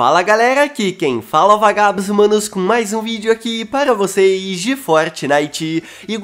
Fala galera, aqui quem fala Vagabos Manos com mais um vídeo aqui para vocês de Fortnite. E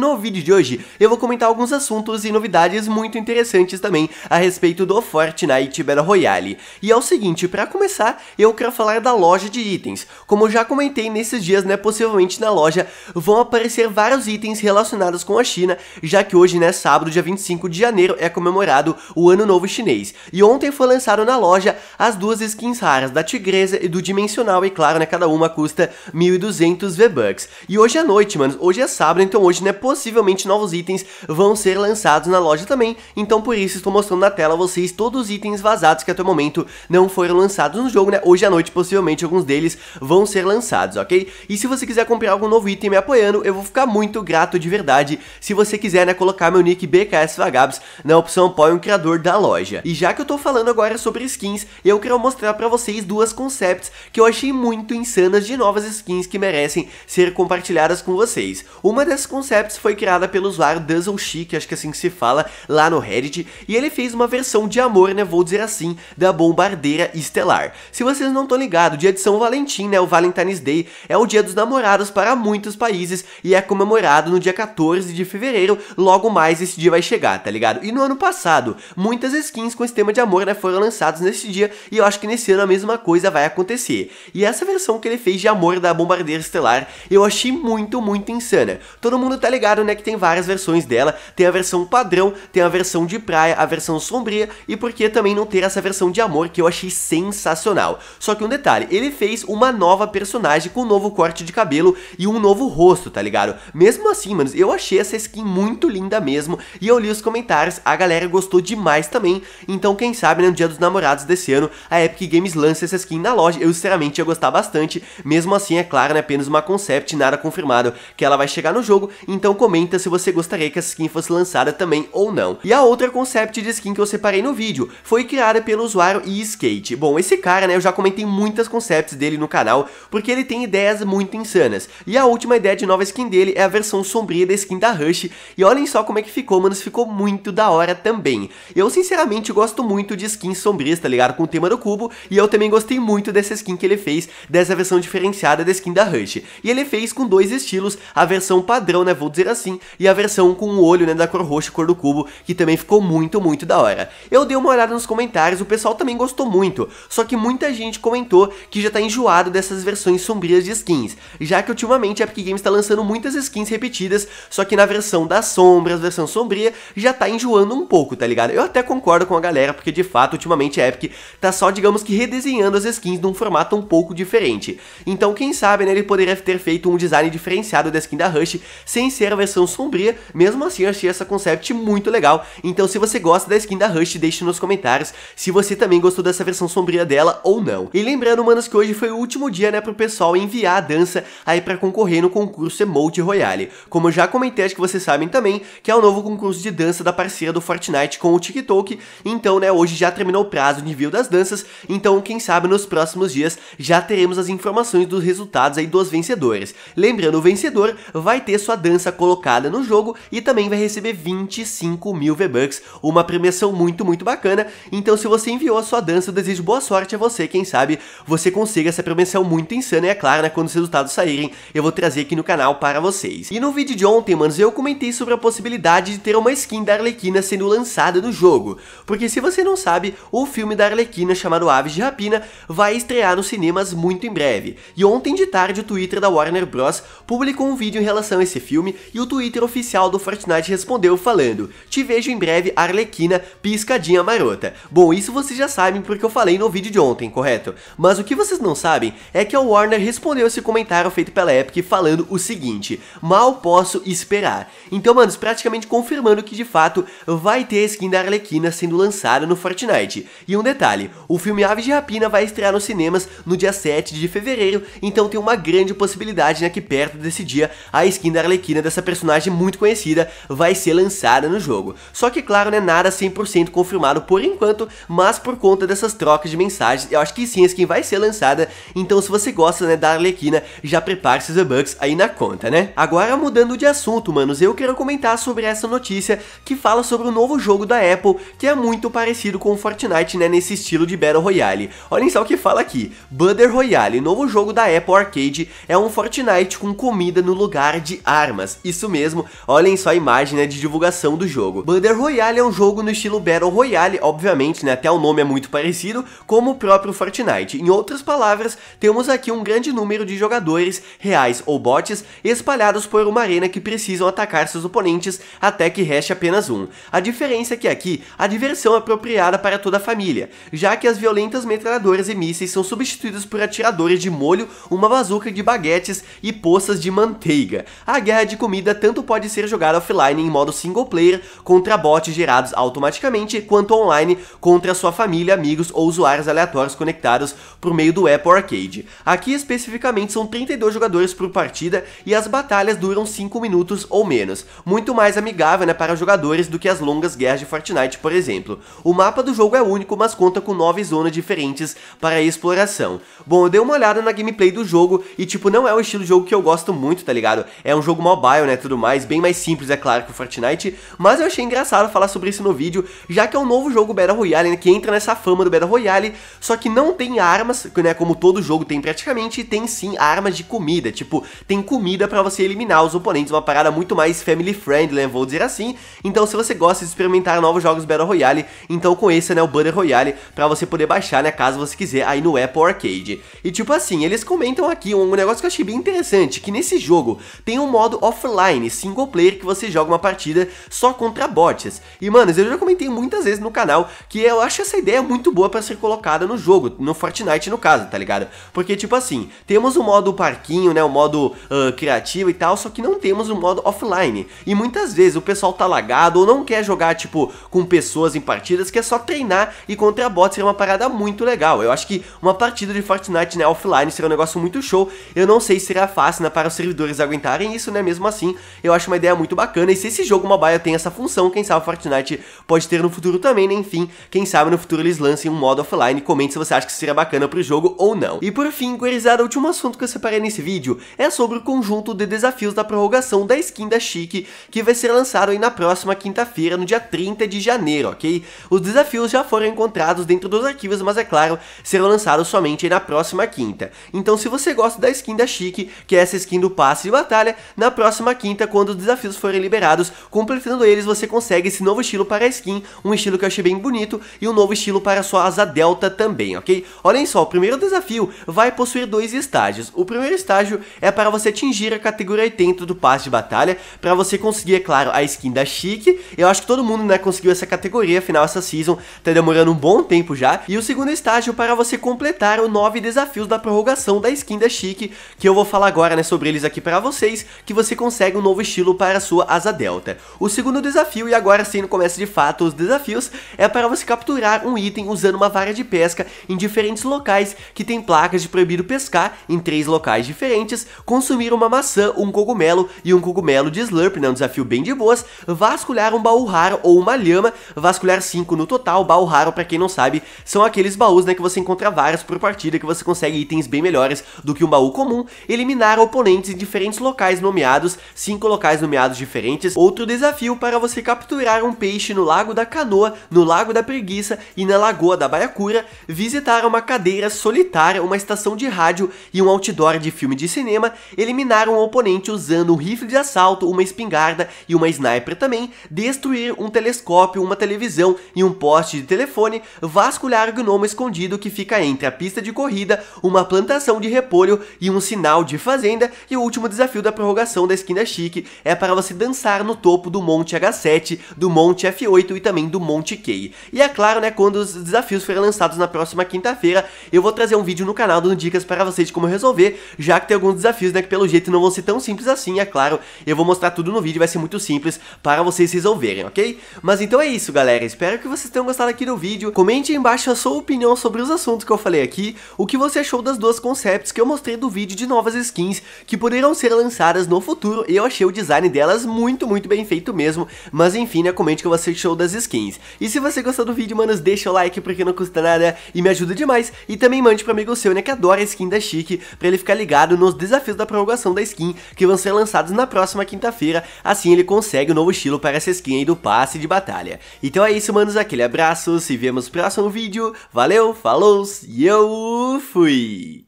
no vídeo de hoje eu vou comentar alguns assuntos e novidades muito interessantes também a respeito do Fortnite Battle Royale. E é o seguinte, para começar eu quero falar da loja de itens. Como eu já comentei nesses dias, né, possivelmente na loja vão aparecer vários itens relacionados com a China Já que hoje, né, sábado dia 25 de janeiro é comemorado o Ano Novo Chinês. E ontem foi lançado na loja as duas skins raras da Tigresa e do Dimensional, e claro, né, cada uma custa 1.200 V-Bucks. E hoje à noite, mano, hoje é sábado, então hoje, né, possivelmente novos itens vão ser lançados na loja também, então por isso estou mostrando na tela a vocês todos os itens vazados que até o momento não foram lançados no jogo, né, hoje à noite possivelmente alguns deles vão ser lançados, ok? E se você quiser comprar algum novo item me apoiando, eu vou ficar muito grato de verdade se você quiser, né, colocar meu nick BKS Vagabs na opção apoio um criador da loja. E já que eu tô falando agora sobre skins, eu quero mostrar pra vocês duas concepts que eu achei muito insanas de novas skins que merecem ser compartilhadas com vocês. Uma dessas concepts foi criada pelo usuário Duzzle Chic, acho que é assim que se fala, lá no Reddit, e ele fez uma versão de amor, né, vou dizer assim, da bombardeira estelar. Se vocês não estão ligados, dia de São Valentim, né, o Valentine's Day, é o dia dos namorados para muitos países e é comemorado no dia 14 de fevereiro, logo mais esse dia vai chegar, tá ligado? E no ano passado, muitas skins com esse tema de amor, né, foram lançadas nesse dia, e eu acho que nesse ano a mesma mesma coisa vai acontecer. E essa versão que ele fez de Amor da Bombardeira Estelar, eu achei muito, muito insana. Todo mundo tá ligado, né, que tem várias versões dela, tem a versão padrão, tem a versão de praia, a versão sombria, e por que também não ter essa versão de amor que eu achei sensacional. Só que um detalhe, ele fez uma nova personagem com um novo corte de cabelo e um novo rosto, tá ligado? Mesmo assim, mano, eu achei essa skin muito linda mesmo, e eu li os comentários, a galera gostou demais também, então quem sabe, né, no dia dos namorados desse ano, a Epic Games lança essa skin na loja, eu sinceramente ia gostar bastante, mesmo assim é claro, né, apenas uma concept, nada confirmado que ela vai chegar no jogo, então comenta se você gostaria que essa skin fosse lançada também ou não. E a outra concept de skin que eu separei no vídeo foi criada pelo usuário eSkate. Bom, esse cara, né, eu já comentei muitas concepts dele no canal, porque ele tem ideias muito insanas, e a última ideia de nova skin dele é a versão sombria da skin da Rush, e olhem só como é que ficou, mano, ficou muito da hora também. Eu sinceramente gosto muito de skins sombrias, tá ligado, com o tema do cubo, e eu também gostei muito dessa skin que ele fez, dessa versão diferenciada da skin da Rush. E ele fez com dois estilos, a versão padrão, né, vou dizer assim, e a versão com o olho, né, da cor roxa, cor do cubo, que também ficou muito, muito da hora. Eu dei uma olhada nos comentários, o pessoal também gostou muito, só que muita gente comentou que já tá enjoado dessas versões sombrias de skins, já que ultimamente a Epic Games tá lançando muitas skins repetidas, só que na versão das sombras, versão sombria, já tá enjoando um pouco, tá ligado? Eu até concordo com a galera, porque de fato, ultimamente a Epic tá só, digamos que redesenhando desenhando as skins num formato um pouco diferente. Então quem sabe né, ele poderia ter feito um design diferenciado da skin da Rush sem ser a versão sombria, mesmo assim eu achei essa concept muito legal. Então se você gosta da skin da Rush, deixe nos comentários se você também gostou dessa versão sombria dela ou não. E lembrando, manos, que hoje foi o último dia, né, pro pessoal enviar a dança aí para concorrer no concurso Emote Royale. Como eu já comentei, acho que vocês sabem também, que é o novo concurso de dança da parceira do Fortnite com o TikTok. Então, né, hoje já terminou o prazo de envio das danças, então quem sabe sabe, nos próximos dias já teremos as informações dos resultados aí dos vencedores. Lembrando, o vencedor vai ter sua dança colocada no jogo e também vai receber 25 mil V-Bucks, uma premiação muito, muito bacana. Então, se você enviou a sua dança, eu desejo boa sorte a você, quem sabe você consiga essa premiação muito insana. E é claro, né, quando os resultados saírem, eu vou trazer aqui no canal para vocês. E no vídeo de ontem, manos, eu comentei sobre a possibilidade de ter uma skin da Arlequina sendo lançada no jogo. Porque se você não sabe, o filme da Arlequina chamado Aves de Rapina vai estrear nos cinemas muito em breve. E ontem de tarde o Twitter da Warner Bros. publicou um vídeo em relação a esse filme e o Twitter oficial do Fortnite respondeu falando Te vejo em breve Arlequina, piscadinha marota. Bom, isso vocês já sabem porque eu falei no vídeo de ontem, correto? Mas o que vocês não sabem é que a Warner respondeu esse comentário feito pela Epic falando o seguinte Mal posso esperar. Então, manos, praticamente confirmando que de fato vai ter a skin da Arlequina sendo lançada no Fortnite. E um detalhe, o filme Aves de Rapina vai estrear nos cinemas no dia 7 de fevereiro, então tem uma grande possibilidade, né, que perto desse dia a skin da Arlequina dessa personagem muito conhecida vai ser lançada no jogo. Só que claro, né, nada 100% confirmado por enquanto, mas por conta dessas trocas de mensagens, eu acho que sim, a skin vai ser lançada, então se você gosta, né, da Arlequina, já prepare seus bucks aí na conta, né? Agora mudando de assunto, manos, eu quero comentar sobre essa notícia que fala sobre o novo jogo da Apple, que é muito parecido com o Fortnite, né, nesse estilo de Battle Royale. Olha Olhem só o que fala aqui. Battle Royale, novo jogo da Apple Arcade, é um Fortnite com comida no lugar de armas. Isso mesmo, olhem só a imagem né, de divulgação do jogo. Battle Royale é um jogo no estilo Battle Royale, obviamente, né, até o nome é muito parecido, como o próprio Fortnite. Em outras palavras, temos aqui um grande número de jogadores, reais ou bots, espalhados por uma arena que precisam atacar seus oponentes até que reste apenas um. A diferença é que aqui, a diversão é apropriada para toda a família, já que as violentas metralhadoras e mísseis são substituídos por atiradores de molho, uma bazuca de baguetes e poças de manteiga. A guerra de comida tanto pode ser jogada offline em modo single player contra bots gerados automaticamente, quanto online contra sua família, amigos ou usuários aleatórios conectados por meio do Apple Arcade. Aqui especificamente são 32 jogadores por partida e as batalhas duram 5 minutos ou menos, muito mais amigável né, para jogadores do que as longas guerras de Fortnite, por exemplo. O mapa do jogo é único, mas conta com 9 zonas diferentes para exploração. Bom, eu dei uma olhada na gameplay do jogo e tipo, não é o estilo de jogo que eu gosto muito, tá ligado? É um jogo mobile, né, tudo mais, bem mais simples, é claro, que o Fortnite, mas eu achei engraçado falar sobre isso no vídeo, já que é um novo jogo Battle Royale, né, que entra nessa fama do Battle Royale, só que não tem armas, né, como todo jogo tem praticamente, tem sim armas de comida, tipo, tem comida para você eliminar os oponentes, uma parada muito mais family friendly, né, vou dizer assim. Então, se você gosta de experimentar novos jogos Battle Royale, então conheça, né, o Battle Royale para você poder baixar, né, caso você quiser aí no Apple Arcade. E tipo assim, eles comentam aqui um negócio que eu achei bem interessante, que nesse jogo tem um modo offline, single player, que você joga uma partida só contra bots. E, manos, eu já comentei muitas vezes no canal que eu acho essa ideia muito boa para ser colocada no jogo, no Fortnite no caso, tá ligado? Porque, tipo assim, temos o modo parquinho, né, o modo uh, criativo e tal, só que não temos o modo offline. E muitas vezes o pessoal tá lagado ou não quer jogar, tipo, com pessoas em partidas, quer só treinar e contra bots seria uma parada muito legal. Eu acho que uma partida de Fortnite, né, offline seria um negócio muito show. Eu não sei se será fácil, né, para os servidores aguentarem isso, né, mesmo assim, eu acho uma ideia muito bacana. E se esse jogo mobile tem essa função, quem sabe o Fortnite pode ter no futuro também, né, enfim, quem sabe no futuro eles lancem um modo offline. Comente se você acha que seria bacana pro jogo ou não. E por fim, gurizada, o último assunto que eu separei nesse vídeo é sobre o conjunto de desafios da prorrogação da skin da Chique, que vai ser lançado aí na próxima quinta-feira, no dia 30 de janeiro, ok? Os desafios já foram encontrados dentro dos arquivos, mas é claro, serão lançados somente na próxima quinta. Então se você gosta da skin da Chique, que é essa skin do passe de batalha, na próxima quinta, quando os desafios forem liberados, completando eles, você consegue esse novo estilo para a skin, um estilo que eu achei bem bonito, e um novo estilo para sua asa delta também, ok? Olhem só, o primeiro desafio vai possuir dois estágios. O primeiro estágio é para você atingir a categoria 80 do passe de batalha, para você conseguir, é claro, a skin da Chique. Eu acho que todo mundo, né, conseguiu essa categoria, afinal essa season tá demorando um bom tempo já. E o segundo estágio para você completar os nove desafios da prorrogação da skin da Chique, que eu vou falar agora, né, sobre eles aqui para vocês, que você consegue um novo estilo para a sua asa delta. O segundo desafio, e agora sim começa de fato os desafios, é para você capturar um item usando uma vara de pesca em diferentes locais que tem placas de proibido pescar em três locais diferentes, consumir uma maçã, um cogumelo e um cogumelo de slurp, né, um desafio bem de boas, vasculhar um baú raro ou uma lhama, vasculhar 5 no total, baú raro para quem não sabe, são aqueles baús, né, que você encontra vários por partida, que você consegue itens bem melhores do que um baú comum, eliminar oponentes em diferentes locais nomeados, 5 locais nomeados diferentes, outro desafio para você capturar um peixe no Lago da Canoa, no Lago da Preguiça e na Lagoa da Baiacura, visitar uma cadeira solitária, uma estação de rádio e um outdoor de filme de cinema, eliminar um oponente usando um rifle de assalto, uma espingarda e uma sniper também, destruir um telescópio, uma televisão e um poste de telefone, vasculhar o gnomo escondido que fica entre a pista de corrida, uma plantação de repolho e um sinal de fazenda, e o último desafio da prorrogação da esquina chique é para você dançar no topo do Monte H7, do Monte F8 e também do Monte K. E é claro, né, quando os desafios forem lançados na próxima quinta-feira, eu vou trazer um vídeo no canal dando dicas para vocês de como resolver, já que tem alguns desafios, né, que pelo jeito não vão ser tão simples assim, é claro, eu vou mostrar tudo no vídeo, vai ser muito simples para vocês resolverem, ok? Mas então é isso, galera, espero que vocês tenham gostado aqui do vídeo, comente aí embaixo a sua opinião sobre os assuntos que eu falei aqui, o que você achou das duas concepts que eu mostrei do vídeo de novas skins que poderão ser lançadas no futuro, eu achei o design delas muito, muito bem feito mesmo, mas enfim, né, comente o que você achou das skins. E se você gostou do vídeo, manos, deixa o like porque não custa nada e me ajuda demais, e também mande para amigo seu, né, que adora a skin da Chique, para ele ficar ligado nos desafios da prorrogação da skin que vão ser lançados na próxima quinta-feira, assim ele consegue o um novo estilo para essa skin aí do passe de batalha. Então é isso, manos, aquele abraço, se vemos no próximo vídeo, valeu, falou e eu fui!